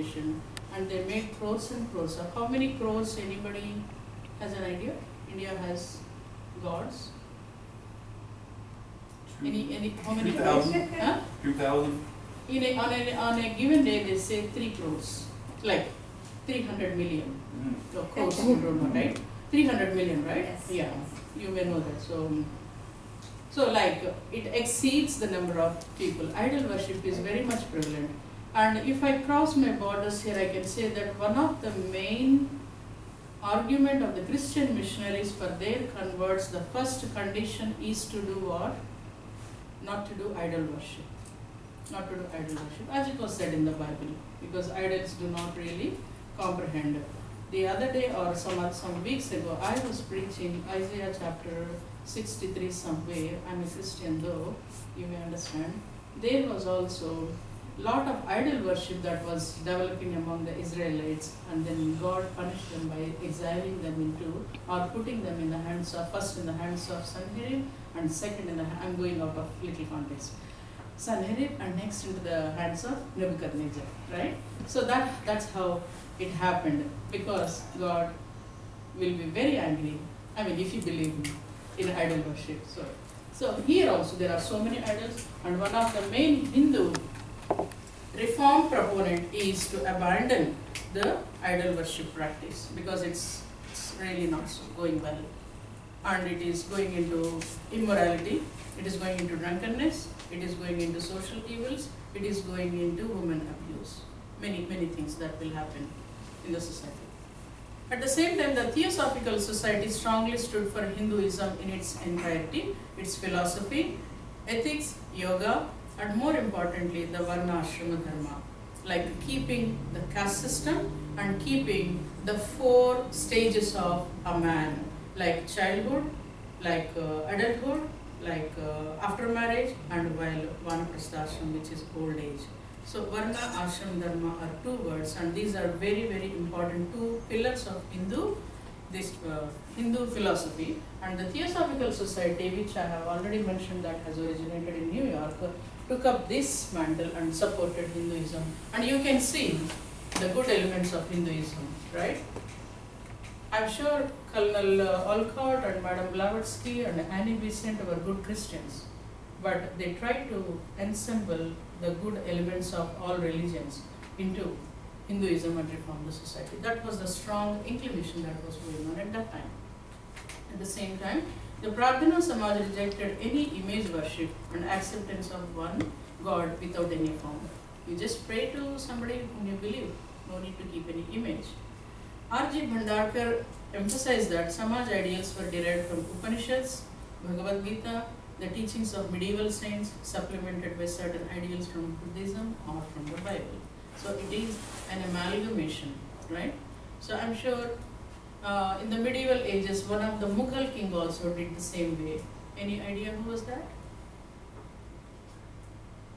population and they make crores and crores. So how many crores anybody has an idea? India has gods? Any, any, how many Two crores? Huh? Two thousand? In a, on a, on a given day, they say three crores, like three hundred million. So crores, you don't know, right? Three hundred million, right? Yes. Yeah, you may know that, so. So like, it exceeds the number of people. Idol worship is very much prevalent. And if I cross my borders here, I can say that one of the main argument of the Christian missionaries for their converts, the first condition is to do what? Not to do idol worship. Not to do idol worship, as it was said in the Bible, because idols do not really comprehend. The other day or some some weeks ago, I was preaching Isaiah chapter 63 somewhere. I'm a Christian though, you may understand. There was also lot of idol worship that was developing among the Israelites, and then God punished them by exiling them into or putting them in the hands of first in the hands of Sanherib and second in the I'm going out of little context. Sanherib and next into the hands of Nebuchadnezzar, right? So that that's how it happened because God will be very angry. I mean, if you believe in idol worship. So, so here also there are so many idols, and one of the main Hindu reform proponent is to abandon the idol worship practice because it's, it's really not going well, and it is going into immorality. It is going into drunkenness. It is going into social evils. It is going into women abuse. Many many things that will happen in the society. At the same time, the Theosophical Society strongly stood for Hinduism in its entirety, its philosophy, ethics, yoga, and more importantly, the Varna Ashrama Dharma, like keeping the caste system and keeping the four stages of a man, like childhood, like uh, adulthood, like uh, after marriage, and while Vanaprasthashram, which is old age. So Varna, Ashram, Dharma are two words and these are very very important two pillars of Hindu this uh, Hindu philosophy. And the Theosophical Society which I have already mentioned that has originated in New York took up this mantle and supported Hinduism and you can see the good elements of Hinduism right I'm sure Colonel uh, Olcott and Madame Blavatsky and Annie Besant were good Christians but they tried to ensemble the good elements of all religions into Hinduism and reform the society. That was the strong inclination that was going on at that time. At the same time, the Prarthana Samaj rejected any image worship and acceptance of one God without any form. You just pray to somebody whom you believe, no need to keep any image. R.G. Bhandarkar emphasized that Samaj ideals were derived from Upanishads, Bhagavad Gita, the teachings of medieval saints supplemented by certain ideals from Buddhism or from the Bible. So it is an amalgamation, right? So I'm sure uh, in the medieval ages, one of the Mughal king also did the same way. Any idea who was that?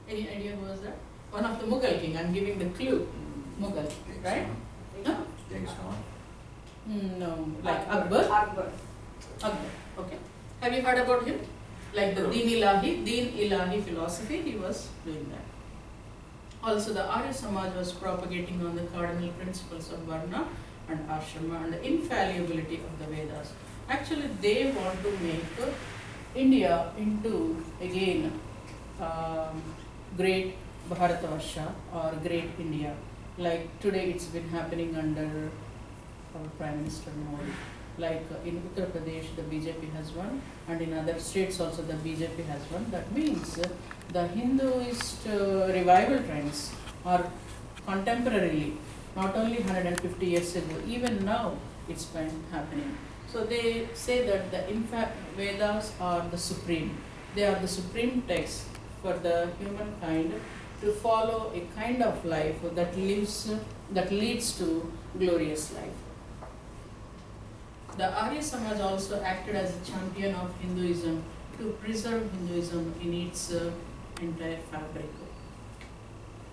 Any idea who was that? One of the Mughal king. I'm giving the clue. Mughal, right? No? Genghis Khan. Hmm, No, like Akbar. Akbar. Akbar. Okay. Have you heard about him? Like the No. Deen Ilahi, Deen Ilahi philosophy, he was doing that. Also, the Arya Samaj was propagating on the cardinal principles of Varna and Ashrama and the infallibility of the Vedas. Actually, they want to make India into again um, great Bharatavarsha or great India. Like today, it's been happening under our Prime Minister Modi. Like in Uttar Pradesh, the BJP has won, and in other states also the BJP has won. That means the Hinduist uh, revival trends are contemporarily, not only 150 years ago, even now it's been happening. So they say that the Vedas are the supreme. They are the supreme text for the humankind to follow a kind of life that lives that leads to glorious life. The Arya Samaj also acted as a champion of Hinduism to preserve Hinduism in its uh, entire fabric.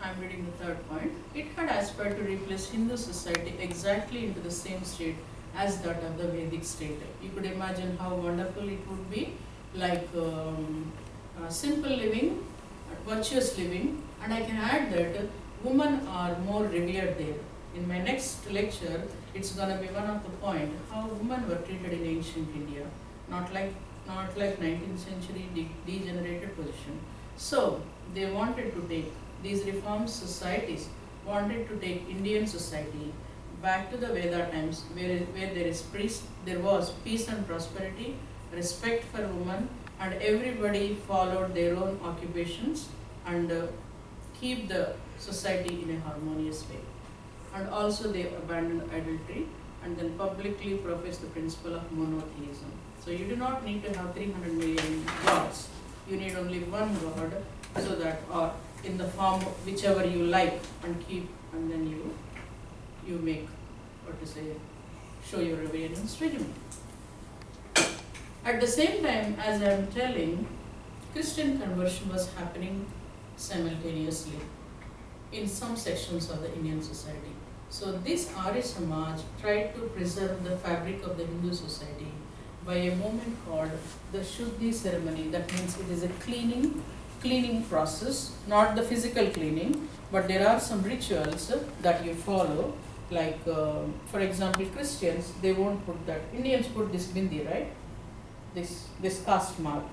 I am reading the third point. It had aspired to replace Hindu society exactly into the same state as that of the Vedic state. You could imagine how wonderful it would be, like um, uh, simple living, virtuous living, and I can add that women are more revered there. In my next lecture, it's gonna be one of the point how women were treated in ancient India, not like not like 19th century de degenerated position. So they wanted to take these reform societies wanted to take Indian society back to the Veda times where, where there is peace, there was peace and prosperity, respect for women and everybody followed their own occupations and uh, keep the society in a harmonious way. And also they abandoned adultery and then publicly profess the principle of monotheism. So you do not need to have 300 million gods. You need only one god so that or in the form of whichever you like and keep and then you you make what to say show your reverence regimen. At the same time as I am telling, Christian conversion was happening simultaneously in some sections of the Indian society. So this Arya Samaj tried to preserve the fabric of the Hindu society by a movement called the Shuddhi ceremony. That means it is a cleaning, cleaning process, not the physical cleaning, but there are some rituals that you follow. Like, uh, for example, Christians, they won't put that. Indians put this bindi, right? This, this caste mark.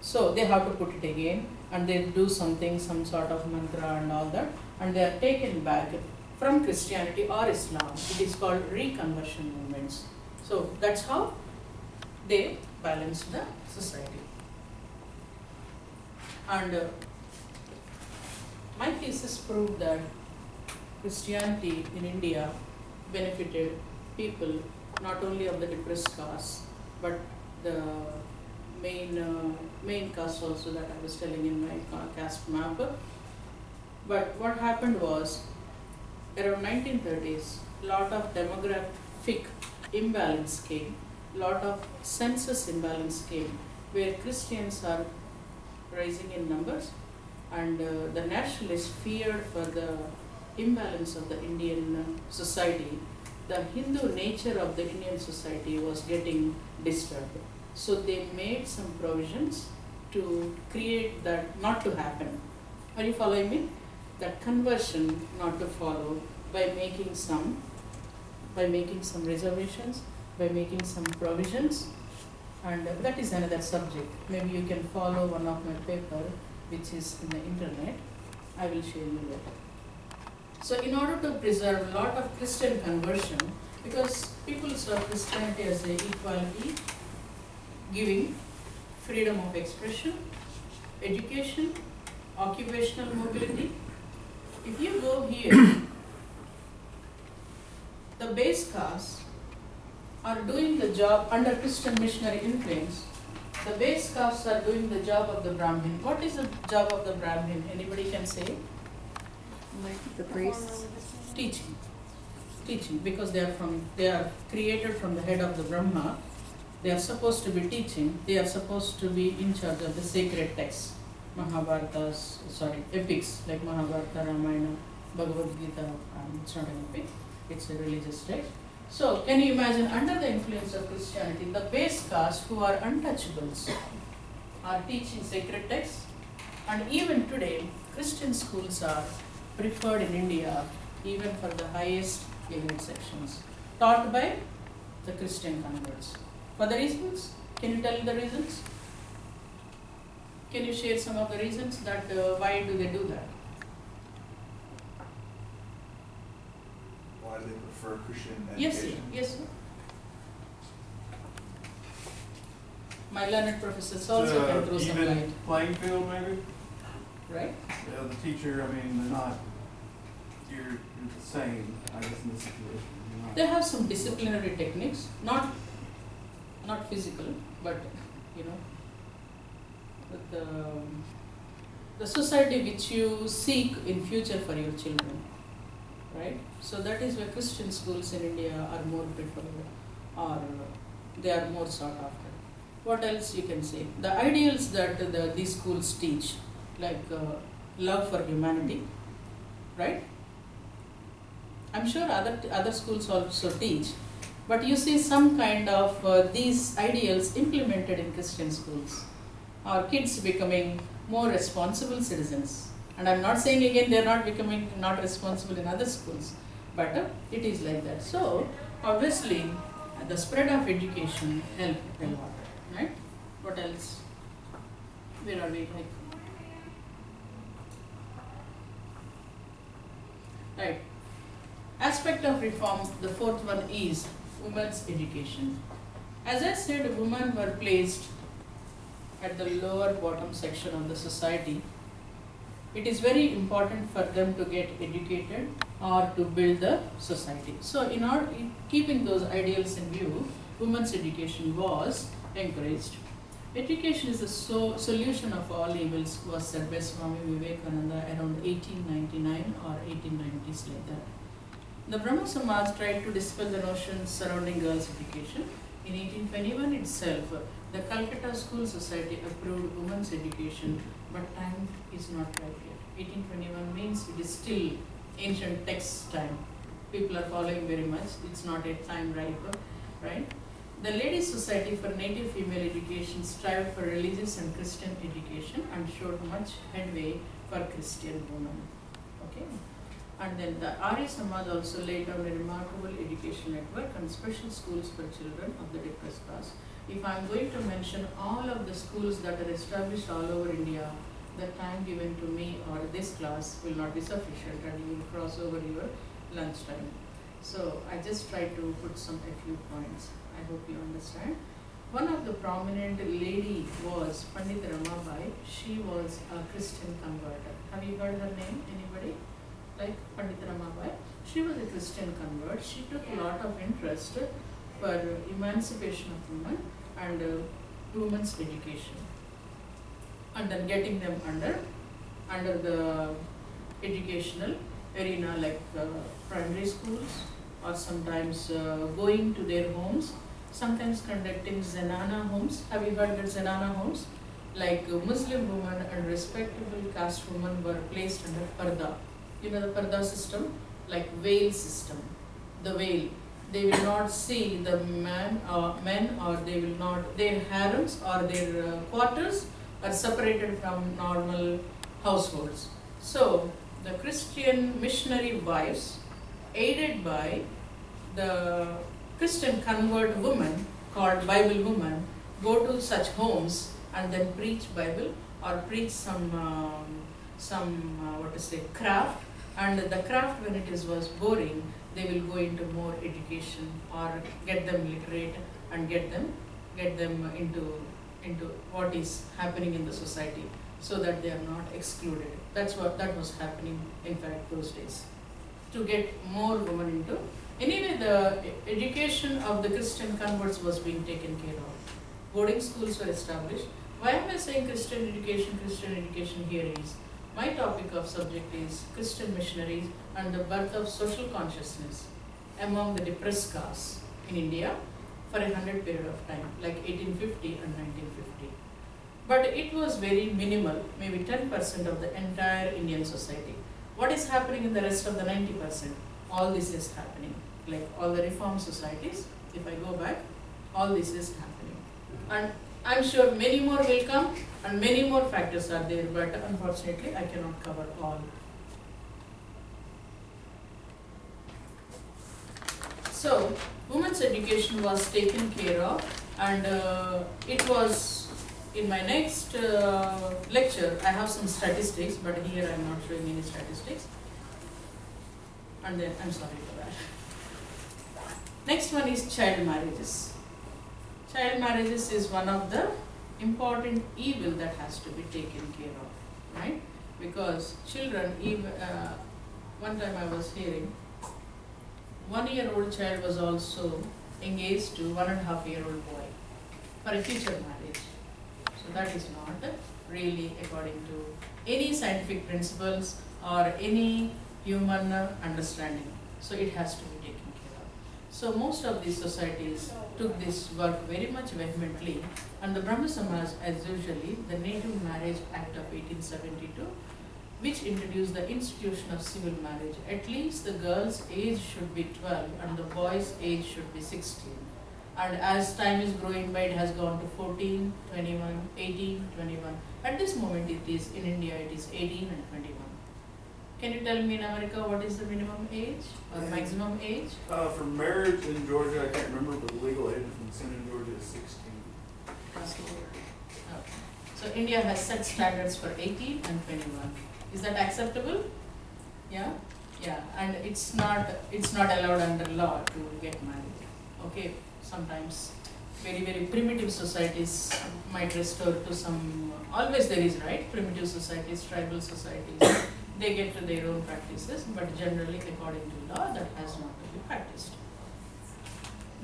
So they have to put it again and they do something, some sort of mantra and all that. And they are taken back from Christianity or Islam. It is called reconversion movements. So that's how they balance the society. And uh, my thesis proved that Christianity in India benefited people not only of the depressed caste, but the main uh, main caste also that I was telling in my caste map. But what happened was, around 1930s, lot of demographic imbalance came, lot of census imbalance came, where Christians are rising in numbers, and uh, the nationalists feared for the imbalance of the Indian society. The Hindu nature of the Indian society was getting disturbed. So they made some provisions to create that not to happen. Are you following me? That conversion not to follow by making some by making some reservations, by making some provisions and that is another subject. Maybe you can follow one of my paper which is in the internet. I will share you later. So in order to preserve a lot of Christian conversion, because people saw Christianity as a equality, giving, freedom of expression, education, occupational mobility. If you go here, the base caste are doing the job under Christian missionary influence. The base castes are doing the job of the Brahmin. What is the job of the Brahmin? Anybody can say? Like the priests? Teaching. Teaching because they are from they are created from the head of the Brahma. They are supposed to be teaching. They are supposed to be in charge of the sacred texts, Mahabharata, sorry, epics like Mahabharata, Ramayana, Bhagavad Gita. Um, it's not an epic. It's a religious text so, can you imagine under the influence of Christianity, the base caste who are untouchables are teaching sacred texts, and even today, Christian schools are preferred in India even for the highest elite sections, taught by the Christian converts. For the reasons, can you tell the reasons? Can you share some of the reasons that uh, why do they do that? Why do they prefer Christian Yes, education? yes. sir. My learned professors also can throw some light, Even playing field maybe? right? Yeah, the teacher, I mean, they're not, you're, you're the same, I guess, in this situation. You're not- They have some disciplinary techniques, not not physical, but you know, but the the society which you seek in future for your children, right? So that is why Christian schools in India are more preferred, or they are more sought after. What else you can say? The ideals that the, these schools teach, like uh, love for humanity, right? I'm sure other other schools also teach, but you see some kind of uh, these ideals implemented in Christian schools. Our kids becoming more responsible citizens, And I'm not saying again they're not becoming not responsible in other schools, but uh, it is like that. So obviously, the spread of education helped a lot, right? What else? Where are we? Like, right. Aspect of reform. The fourth one is women's education. As I said, women were placed at the lower bottom section of the society. It is very important for them to get educated or to build the society. So, in order in keeping those ideals in view, women's education was encouraged. Education is the so solution of all evils, was said by Swami Vivekananda around 1899 or 1890s like that. The Brahma Samaj tried to dispel the notions surrounding girls' education. In 1821 itself, the Calcutta School Society approved women's education, but time is not right yet. 1821 means it is still ancient text time. People are following very much. It's not a time ripe, right? The Ladies Society for Native Female Education strived for religious and Christian education and showed much headway for Christian women. Okay. And then the Arya Samaj also laid down a remarkable education network and special schools for children of the depressed class. If I am going to mention all of the schools that are established all over India, the time given to me or this class will not be sufficient and you will cross over your lunchtime. So I just try to put some a few points. I hope you understand. One of the prominent lady was Pandit Ramabai. She was a Christian converter. Have you heard her name? Anybody? Like Pandit Ramabai. She was a Christian convert. She took a lot of interest for emancipation of women and uh, women's education and then getting them under under the educational arena like uh, primary schools or sometimes uh, going to their homes sometimes conducting zenana homes have you heard of zenana homes like uh, muslim women and respectable caste women were placed under parda you know the parda system like veil system the veil. They will not see the man or men or they will not their harems or their uh, quarters are separated from normal households. So the christian missionary wives aided by the christian convert women called bible women go to such homes and then preach bible or preach some um, some uh, what to say craft and the craft when it is was boring they will go into more education or get them literate and get them get them into into what is happening in the society so that they are not excluded. That's what that was happening in fact those days. To get more women into anyway the education of the christian converts was being taken care of. Boarding schools were established. Why am i saying christian education christian education here is my topic of subject is Christian missionaries and the birth of social consciousness among the depressed castes in India for a hundred period of time, like 1850 and 1950. But it was very minimal, maybe 10% of the entire Indian society. What is happening in the rest of the 90%? All this is happening. Like all the reform societies, if I go back, all this is happening. And I'm sure many more will come and many more factors are there, but unfortunately I cannot cover all. So, women's education was taken care of and uh, it was in my next uh, lecture, I have some statistics, but here I'm not showing any statistics. And then, I'm sorry for that. Next one is child marriages. Child marriages is one of the important evil that has to be taken care of, right? Because children, even, uh, one time I was hearing, one year old child was also engaged to one and a half year old boy for a future marriage. So that is not really according to any scientific principles or any human understanding. So it has to be. So most of these societies took this work very much vehemently and the Brahma Samaj as usually the Native Marriage Act of 1872 which introduced the institution of civil marriage. At least the girl's age should be 12 and the boy's age should be 16. And as time is growing by, it has gone to 14, 21, 18, 21. At this moment, it is in India, it is 18 and 21. Can you tell me in America what is the minimum age or Yeah. maximum age? Uh, for marriage in Georgia, I can't remember, but the legal age in sin in Georgia is sixteen. Okay. So India has set standards for eighteen and twenty-one. Is that acceptable? Yeah? Yeah, and it's not, it's not allowed under law to get married. Okay, sometimes very, very primitive societies might restore to some, always there is, right? Primitive societies, tribal societies, they get to their own practices, but generally according to law, that has not to be practiced.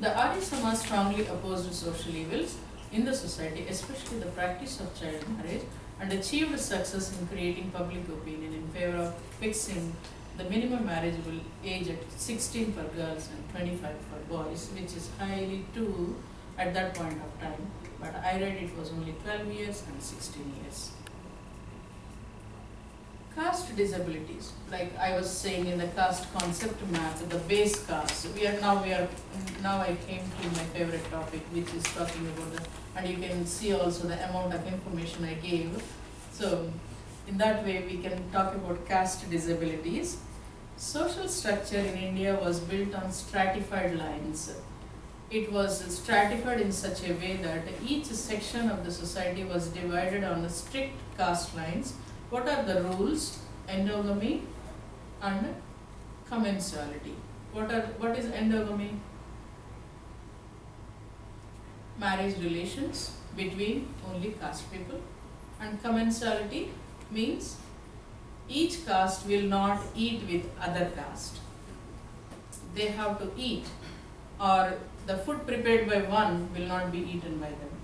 The Arya Samaj strongly opposed social evils in the society, especially the practice of child marriage, and achieved success in creating public opinion in favor of fixing the minimum marriageable age at 16 for girls and 25 for boys, which is highly too at that point of time. But I read it was only 12 years and 16 years. Caste disabilities, like I was saying in the caste concept map, the base caste. We are now we are now I came to my favorite topic, which is talking about the and you can see also the amount of information I gave. So in that way we can talk about caste disabilities. Social structure in India was built on stratified lines. It was stratified in such a way that each section of the society was divided on strict caste lines. What are the rules? Endogamy and commensality. What are what is endogamy? marriage relations between only caste people and commensality means each caste will not eat with other caste they have to eat or the food prepared by one will not be eaten by them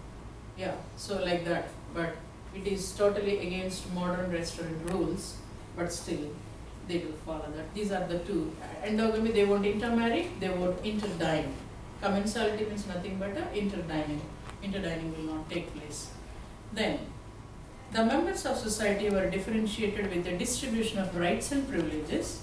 yeah so like that but it is totally against modern restaurant rules but still they do follow that these are the two endogamy they won't intermarry they won't interdine Commensality means nothing but interdining. Interdining will not take place. Then, the members of society were differentiated with the distribution of rights and privileges